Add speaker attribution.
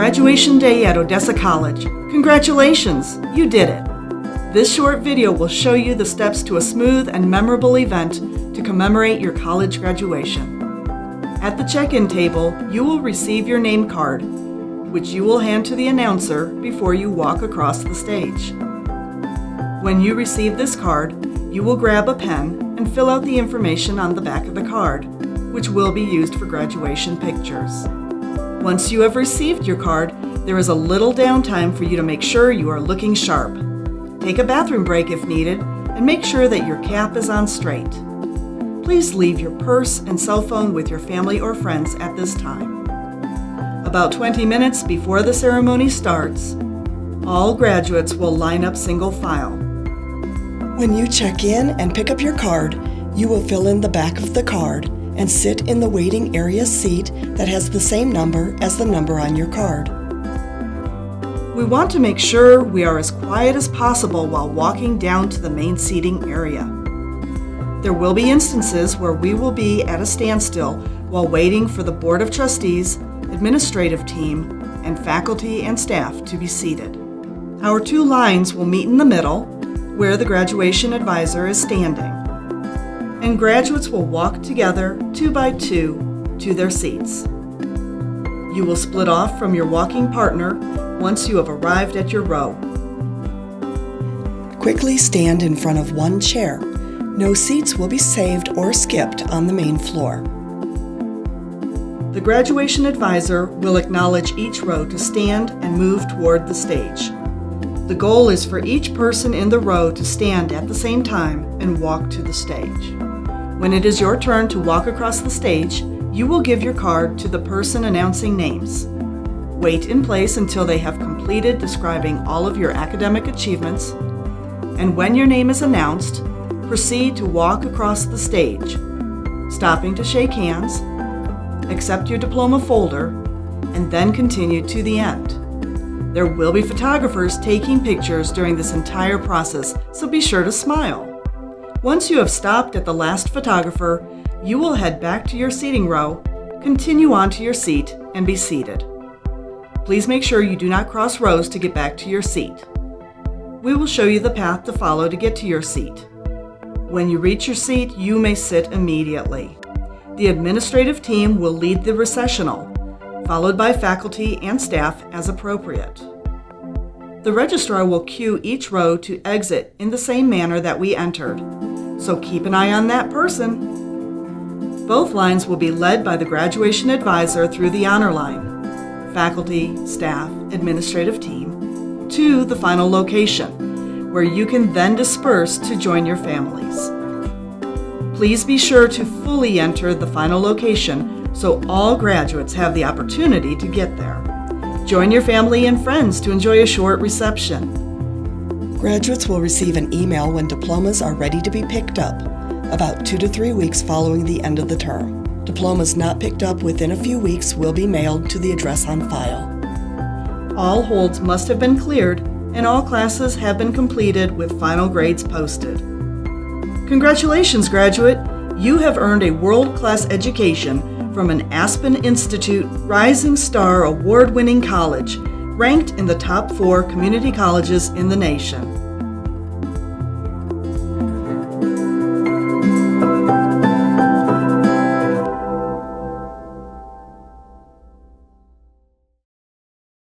Speaker 1: Graduation Day at Odessa College. Congratulations, you did it. This short video will show you the steps to a smooth and memorable event to commemorate your college graduation. At the check-in table, you will receive your name card, which you will hand to the announcer before you walk across the stage. When you receive this card, you will grab a pen and fill out the information on the back of the card, which will be used for graduation pictures. Once you have received your card, there is a little downtime for you to make sure you are looking sharp. Take a bathroom break if needed, and make sure that your cap is on straight. Please leave your purse and cell phone with your family or friends at this time. About 20 minutes before the ceremony starts, all graduates will line up single file.
Speaker 2: When you check in and pick up your card, you will fill in the back of the card and sit in the waiting area seat that has the same number as the number on your card.
Speaker 1: We want to make sure we are as quiet as possible while walking down to the main seating area. There will be instances where we will be at a standstill while waiting for the Board of Trustees, administrative team, and faculty and staff to be seated. Our two lines will meet in the middle where the graduation advisor is standing. And graduates will walk together, two by two, to their seats. You will split off from your walking partner once you have arrived at your row.
Speaker 2: Quickly stand in front of one chair. No seats will be saved or skipped on the main floor.
Speaker 1: The graduation advisor will acknowledge each row to stand and move toward the stage. The goal is for each person in the row to stand at the same time and walk to the stage. When it is your turn to walk across the stage, you will give your card to the person announcing names. Wait in place until they have completed describing all of your academic achievements, and when your name is announced, proceed to walk across the stage, stopping to shake hands, accept your diploma folder, and then continue to the end. There will be photographers taking pictures during this entire process, so be sure to smile. Once you have stopped at the last photographer, you will head back to your seating row, continue on to your seat, and be seated. Please make sure you do not cross rows to get back to your seat. We will show you the path to follow to get to your seat. When you reach your seat, you may sit immediately. The administrative team will lead the recessional, followed by faculty and staff as appropriate. The registrar will cue each row to exit in the same manner that we entered, so keep an eye on that person. Both lines will be led by the graduation advisor through the honor line, faculty, staff, administrative team, to the final location, where you can then disperse to join your families. Please be sure to fully enter the final location so all graduates have the opportunity to get there. Join your family and friends to enjoy a short reception.
Speaker 2: Graduates will receive an email when diplomas are ready to be picked up, about two to three weeks following the end of the term. Diplomas not picked up within a few weeks will be mailed to the address on file.
Speaker 1: All holds must have been cleared, and all classes have been completed with final grades posted. Congratulations, graduate! You have earned a world class education from an Aspen Institute Rising Star Award winning college, ranked in the top four community colleges in the nation.